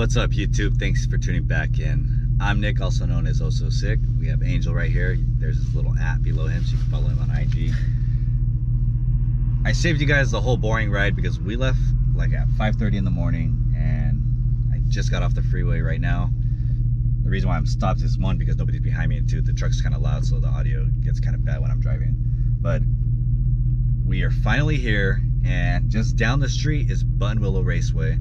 What's up, YouTube? Thanks for tuning back in. I'm Nick, also known as Oh Sick. We have Angel right here. There's this little app below him, so you can follow him on IG. I saved you guys the whole boring ride because we left like at 5.30 in the morning and I just got off the freeway right now. The reason why I'm stopped is one, because nobody's behind me, and two, the truck's kind of loud, so the audio gets kind of bad when I'm driving. But we are finally here, and just down the street is Bun Buttonwillow Raceway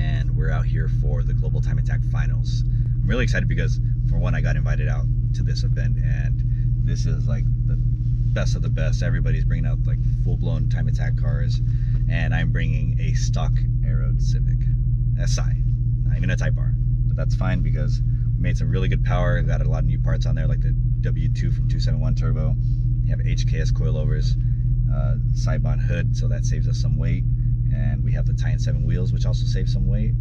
and we're out here for the Global Time Attack Finals. I'm really excited because, for one, I got invited out to this event, and this is like the best of the best. Everybody's bringing out like full-blown Time Attack cars, and I'm bringing a stock Aeroed Civic SI, not even a Type R, but that's fine because we made some really good power. Got a lot of new parts on there, like the W2 from 27Won Turbo. You have HKS coilovers, uh, Seibon hood, so that saves us some weight and we have the Titan 7 wheels which also save some weight.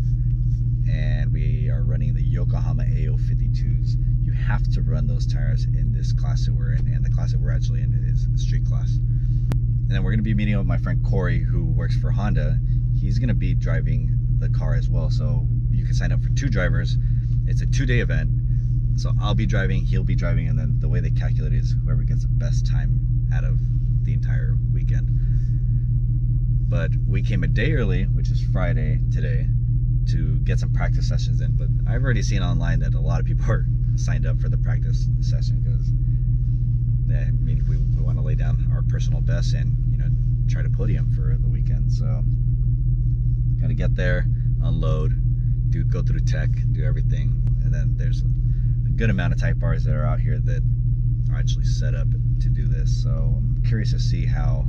And we are running the Yokohama AO52s you have to run those tires in this class that we're in and the class that we're actually in is street class. And then we're going to be meeting with my friend Corey who works for Honda. He's going to be driving the car as well. So you can sign up for two drivers. It's a two-day event. So I'll be driving he'll be driving and then the way they calculate is whoever gets the best time out of the entire weekend but we came a day early, which is Friday today, to get some practice sessions in. But I've already seen online that a lot of people are signed up for the practice session because yeah, I mean we, we want to lay down our personal best and you know try to podium for the weekend. So got to get there, unload, do go through tech, do everything, and then there's a good amount of Type Rs that are out here that are actually set up to do this. So I'm curious to see how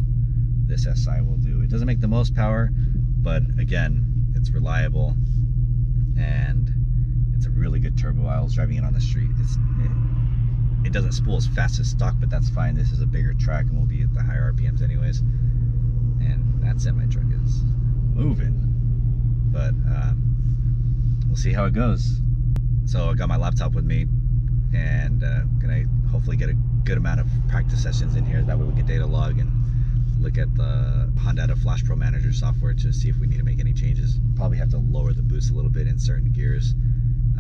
this SI will do. It doesn't make the most power, but again, it's reliable and it's a really good turbo. I was driving it on the street. It, it doesn't spool as fast as stock, but that's fine. This is a bigger track and we'll be at the higher RPMs anyways. And that semi truck is moving. But um, we'll see how it goes. So I got my laptop with me and uh, gonna hopefully get a good amount of practice sessions in here. That way we can data log and look at the Hondata FlashPro Manager software to see if we need to make any changes. Probably have to lower the boost a little bit in certain gears.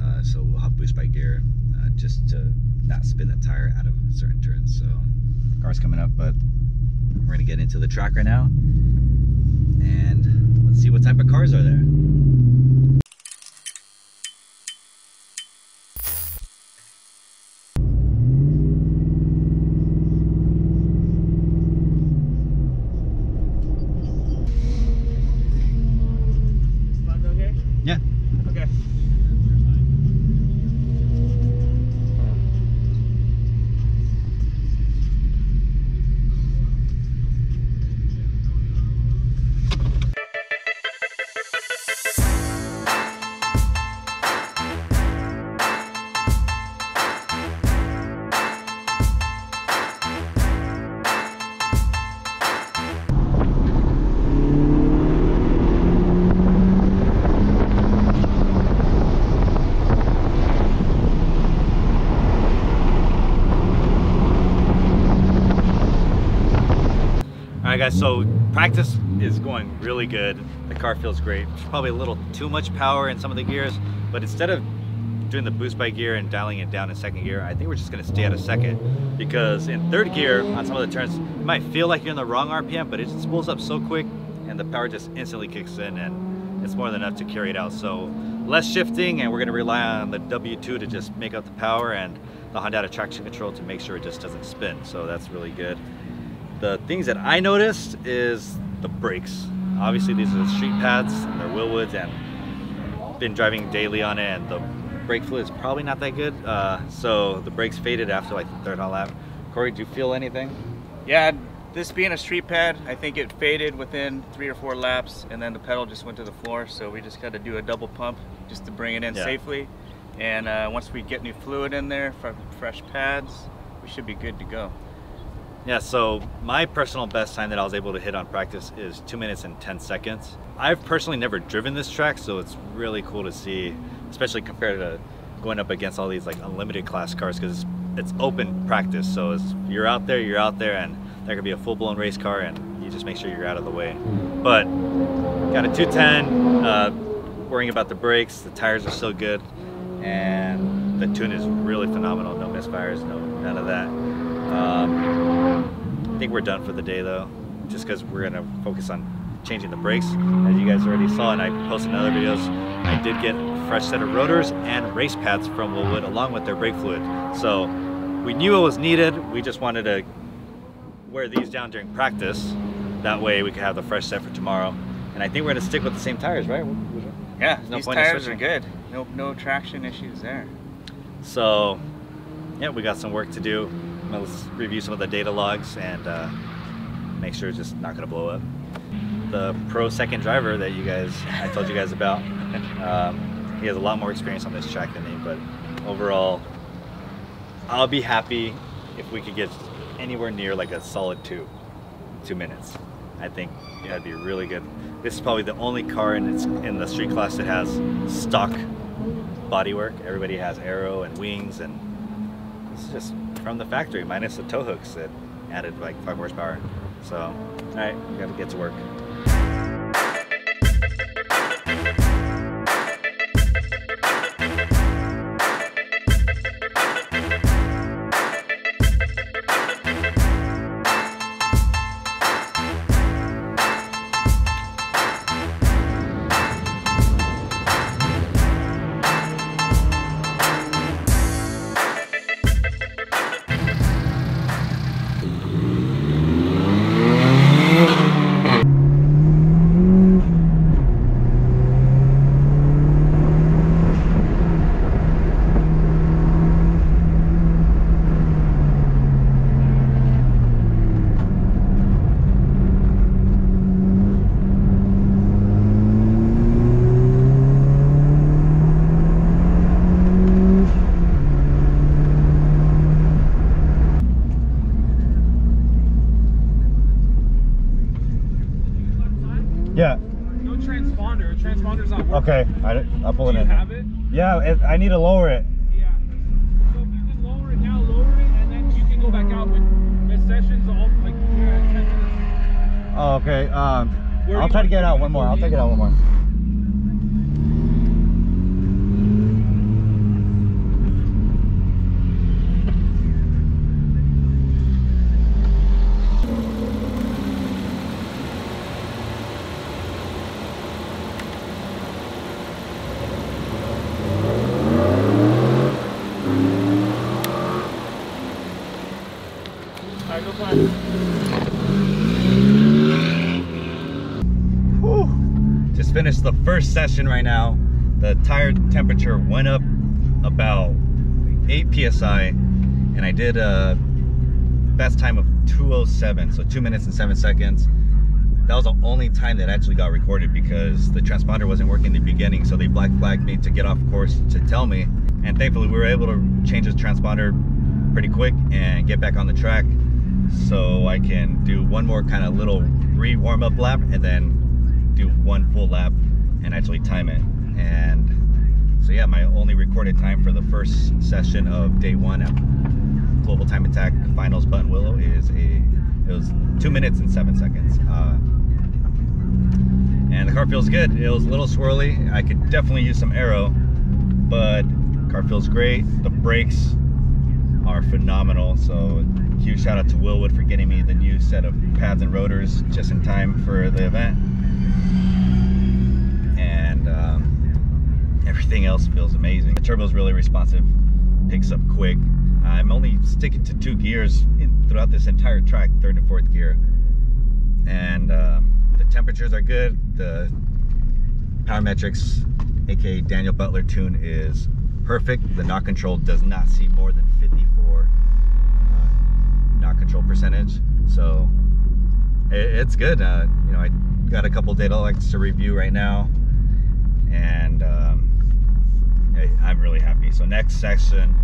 Uh, so we'll have boost by gear uh, just to not spin the tire out of certain turns. So car's coming up, but we're gonna get into the track right now and let's see what type of cars are there. Guys. So practice is going really good. The car feels great. There's probably a little too much power in some of the gears, but instead of doing the boost by gear and dialing it down in second gear, I think we're just gonna stay at a second because in third gear on some of the turns, it might feel like you're in the wrong RPM, but it spools up so quick and the power just instantly kicks in and it's more than enough to carry it out. So less shifting and we're gonna rely on the W2 to just make up the power and the Honda traction control to make sure it just doesn't spin. So that's really good. The things that I noticed is the brakes. Obviously these are the street pads, and they're Wilwoods and been driving daily on it and the brake fluid is probably not that good. Uh, so the brakes faded after like the third hot lap. Corey, do you feel anything? Yeah, this being a street pad, I think it faded within three or four laps, and then the pedal just went to the floor. So we just got to do a double pump just to bring it in Yeah. safely. And uh, once we get new fluid in there, fr- fresh pads, we should be good to go. Yeah, so my personal best time that I was able to hit on practice is two minutes and 10 seconds. I've personally never driven this track, so it's really cool to see, especially compared to going up against all these like unlimited class cars because it's open practice. So it's, you're out there, you're out there, and there could be a full blown race car, and you just make sure you're out of the way. But got a 210, uh, worrying about the brakes. The tires are still good, and the tune is really phenomenal. No misfires, no none of that. Um, think we're done for the day though, just because we're gonna focus on changing the brakes, as you guys already saw, and I posted in other videos. I did get a fresh set of rotors and race pads from Wilwood along with their brake fluid. So we knew it was needed. We just wanted to wear these down during practice. That way we could have the fresh set for tomorrow. And I think we're gonna stick with the same tires, right? Yeah, no these tires are good. No, no traction issues there. So, yeah, we got some work to do. Let's review some of the data logs and uh, make sure it's just not gonna blow up. The pro second driver that you guys, I told you guys about, um, he has a lot more experience on this track than me, but overall, I'll be happy if we could get anywhere near like a solid two, two minutes. I think that'd be really good. This is probably the only car in its in the street class that has stock bodywork. Everybody has aero and wings, and it's just from the factory, minus the tow hooks that added like five horsepower. So, all right, we gotta get to work. Need to lower it. Yeah. So if you can lower it now, lower it, and then you can go back out with the sessions all like yeah, 10 minutes. Oh, okay. Um, Where I'll you try to want- get out one more. I'll take it out one more. All right, go fly. Whew. Just finished the right now. The tire temperature went up about 8 psi, and I did a best time of 207, so 2 minutes and 7 seconds. That was the only time that actually got recorded because the transponder wasn't working in the beginning, so they black flagged me to get off course to tell me. And thankfully, we were able to change the transponder pretty quick and get back on the track so I can do one more kind of little re warm up lap and then do one full lap and actually time it. And so yeah, my only recorded time for the first session of day one at Global Time Attack Finals Buttonwillow is a it was two minutes and seven seconds. Uh, and the car feels good. It was a little swirly. I could definitely use some aero, but car feels great. The brakes are phenomenal. So huge shout out to Wilwood for getting me the new set of pads and rotors just in time for the event. And um, everything else feels amazing. The turbo's really responsive, picks up quick. I'm only sticking to two gears in, throughout this entire track, third and fourth gear. And uh, the temperatures are good. The PowerMetric's, aka Daniel Butler tune, is perfect. The knock control does not see more than 54 uh, knock control percentage. So it, it's good. Uh, you know, I got a couple data logs to review right now, and I, I'm really happy. So next section,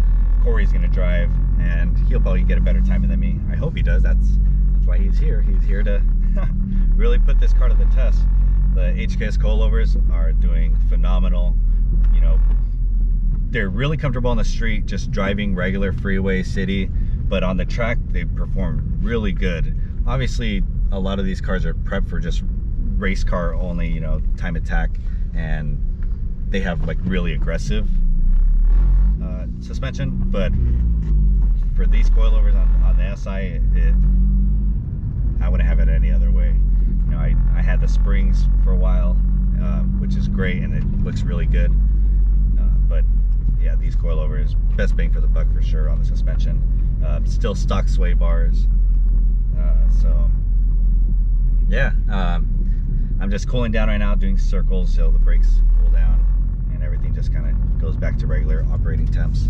Corey's gonna drive, and he'll probably get a better time than me. I hope he does. That's that's why he's here. He's here to really put this car to the test. The HKS coilovers are doing phenomenal. You know, they're really comfortable on the street, just driving regular freeway city, but on the track they perform really good. Obviously, a lot of these cars are prepped for just race car only, you know, time attack, and they have like really aggressive uh, suspension, but for these coilovers on, on the SI, it, I wouldn't have it any other way. You know, I, I had the springs for a while, um, which is great and it looks really good. Uh, but yeah, these coilovers, best bang for the buck for sure on the suspension. Uh, still stock sway bars. Uh, so yeah, um, I'm just cooling down right now, doing circles so the brakes cool down just kind of goes back to regular operating temps.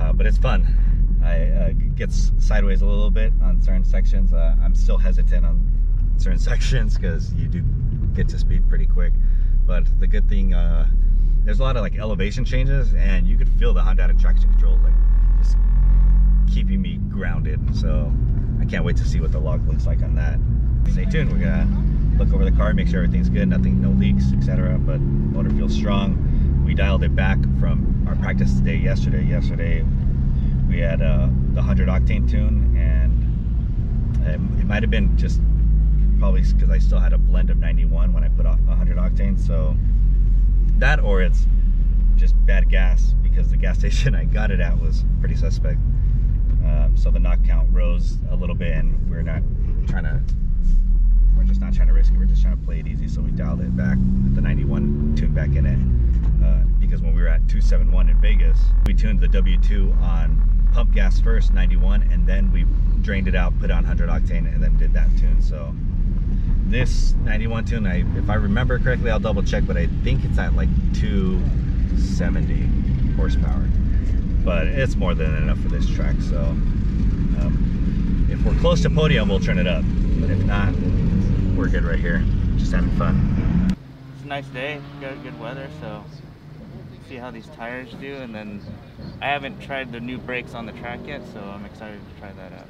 Uh, but it's fun. I uh, gets sideways a little bit on certain sections. Uh, I'm still hesitant on certain sections because you do get to speed pretty quick. But the good thing, uh, there's a lot of like elevation changes, and you could feel the Honda traction control like just keeping me grounded. So I can't wait to see what the log looks like on that. Stay tuned. We're gonna look over the car, make sure everything's good, nothing, no leaks, etc. But motor feels strong. We dialed it back from our practice today, yesterday. Yesterday we had uh, the 100 octane tune, and it, it might have been just probably because I still had a blend of 91 when I put off 100 octane. So that, or it's just bad gas because the gas station I got it at was pretty suspect. Um, so the knock count rose a little bit, and we're not trying to. We're just not trying to risk it. We're just trying to play it easy. So we dialed it back, the 91 tune back in it. Uh, because when we were at 27Won in Vegas, we tuned the W2 on pump gas first, 91, and then we drained it out, put on 100 octane, and then did that tune. So this 91 tune, I, if I remember correctly, I'll double check, but I think it's at like 270 horsepower. But it's more than enough for this track. So um, if we're close to podium, we'll turn it up. But if not, we're good right here. Just having fun. It's a nice day, got good weather, so see how these tires do. And then I haven't tried the new brakes on the track yet, so I'm excited to try that out.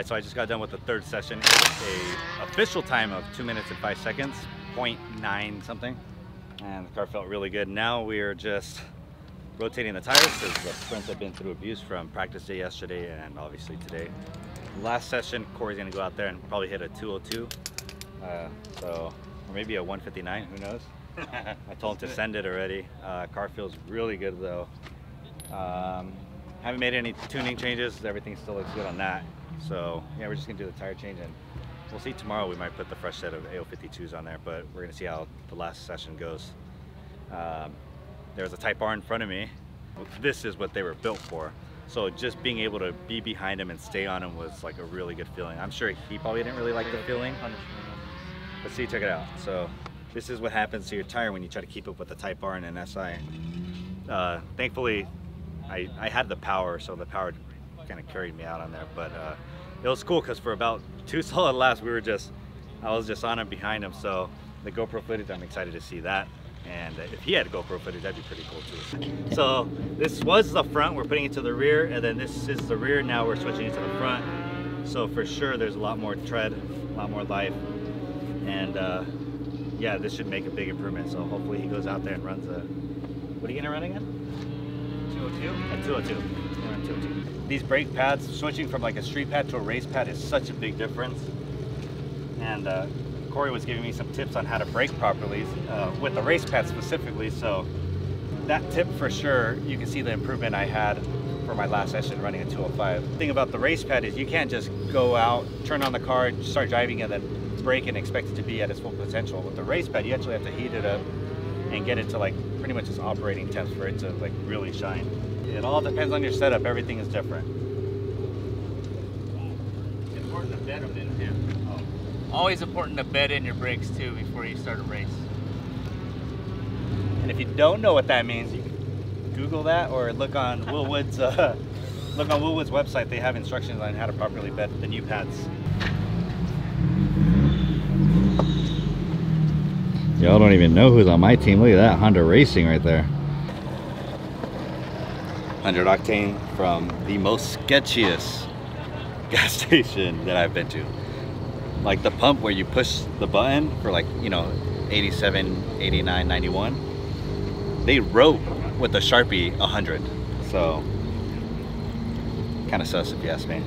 Right, so I just got done with the third session. A official time of two minutes and five seconds, 0.9 something, and the car felt really good. Now we are just rotating the tires because the sprints have been through abuse from practice day yesterday and obviously today. Last session, Corey's gonna go out there and probably hit a 202, uh, so or maybe a 159, who knows? I told him to send it already. Uh, car feels really good though. Um, haven't made any tuning changes. Everything still looks good on that. So yeah, we're just gonna do the tire change and we'll see tomorrow. We might put the fresh set of AO52s on there, but we're gonna see how the last session goes. Um, there's a Type R in front of me. This is what they were built for. So just being able to be behind him and stay on him was like a really good feeling. I'm sure he probably didn't really like the feeling. But see, check it out. So this is what happens to your tire when you try to keep up with the Type R and an SI. Uh, thankfully, I, I had the power, so the power kind of carried me out on there. But uh, it was cool because for about two solid laps, we were just, I was just on him behind him. So the GoPro footage, I'm excited to see that. And if he had GoPro footage, that'd be pretty cool too. So this was the front, we're putting it to the rear, and then this is the rear, now we're switching it to the front. So for sure, there's a lot more tread, a lot more life. And uh, yeah, this should make a big improvement. So hopefully he goes out there and runs a, what are you gonna run again? 202? A 202. Yeah, 202. These brake pads, switching from like a street pad to a race pad is such a big difference. And uh, Corey was giving me some tips on how to brake properly uh, with the race pad specifically. So that tip for sure, you can see the improvement I had for my last session running a 205. The thing about the race pad is you can't just go out, turn on the car, start driving and then brake and expect it to be at its full potential. With the race pad, you actually have to heat it up and get it to like pretty much just operating temps for it to like really shine. It all depends on your setup. Everything is different. Important to bed them in, yeah. Always important to bed in your brakes too before you start a race. And if you don't know what that means, you can Google that or look on Wilwood's uh, look on Wilwood's website. They have instructions on how to properly bed the new pads. Y'all don't even know who's on my team. Look at that Honda Racing right there. 100 octane from the most sketchiest gas station that I've been to. Like the pump where you push the button for like, you know, 87, 89, 91. They wrote with the Sharpie 100. So, kind of sus if you ask me.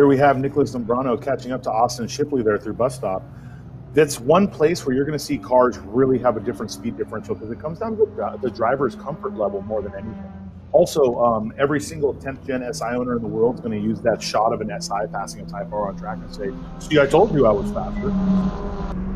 Here we have Nicholas Zambrano catching up to Austin Shipley there through bus stop. That's one place where you're going to see cars really have a different speed differential because it comes down to the, driver's comfort level more than anything. Also, um, every single 10th gen SI owner in the world is going to use that shot of an SI passing a Type R on track and say, "See, I told you I was faster."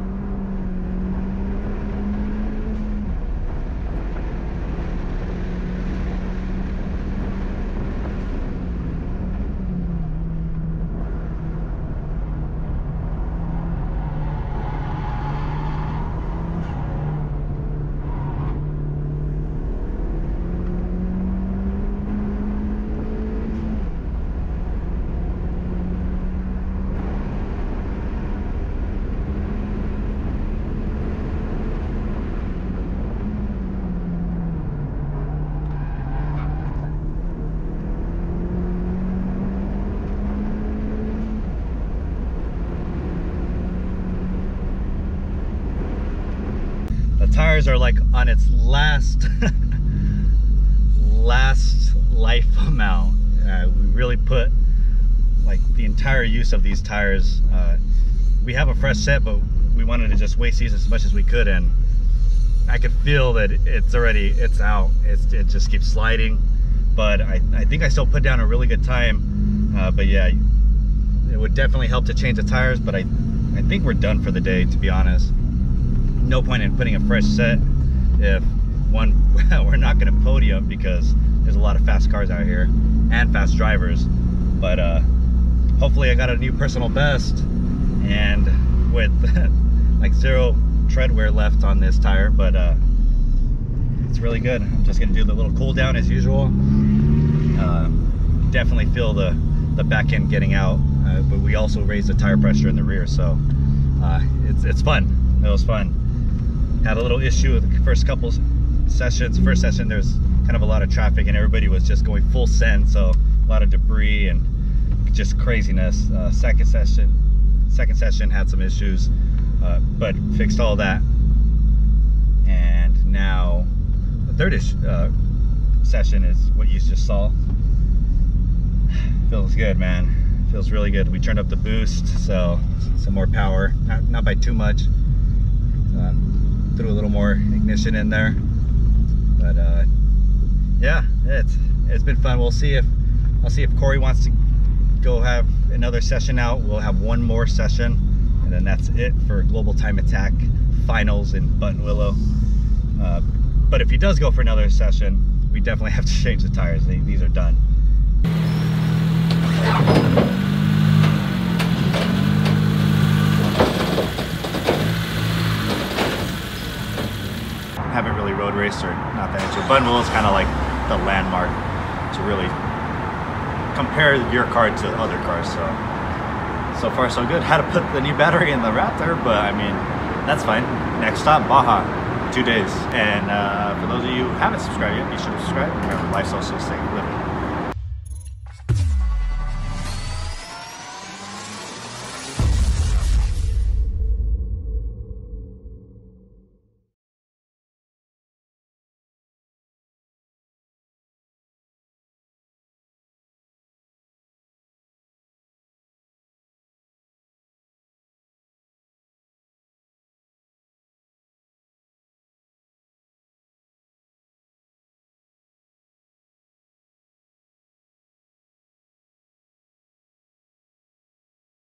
Tires are like on its last last life amount. Uh, we really put like the entire use of these tires. Uh, we have a fresh set, but we wanted to just waste these as much as we could, and I could feel that it's already it's out. It's, it just keeps sliding, but I, I think I still put down a really good time. Uh, but yeah, it would definitely help to change the tires, but I I think we're done for the day, to be honest no point in putting a fresh set if one we're not going to podium because there's a lot of fast cars out here and fast drivers. But uh hopefully i got a new personal best and with like zero tread wear left on this tire but uh it's really good. I'm just going to do the little cool down as usual. Uh, definitely feel the the back end getting out uh, but we also raised the tire pressure in the rear so uh, it's it's fun. It was fun had a little issue with the first couple sessions. First session, there's kind of a lot of traffic and everybody was just going full send, so a lot of debris and just craziness. Uh, second session, second session had some issues, uh, but fixed all that. And now the third uh, session is what you just saw. Feels good, man. Feels really good. We turned up the boost, so some more power, not, not by too much. Threw a little more ignition in there. But uh yeah it's it's been fun. We'll see if i'll see if corey wants to go have another session out. We'll have one more session and then that's it for global time attack finals in buttonwillow. Uh, but if he does go for another session we definitely have to change the tires. These are done haven't really road raced or not that into it. Buttonwillow is kind of like the landmark to really compare your car to other cars. So so far so good. Had to put the new battery in the Raptor, but I mean that's fine. Next stop, Baja, two days. And uh, for those of you who haven't subscribed yet, be sure to subscribe. Remember, life's also. Live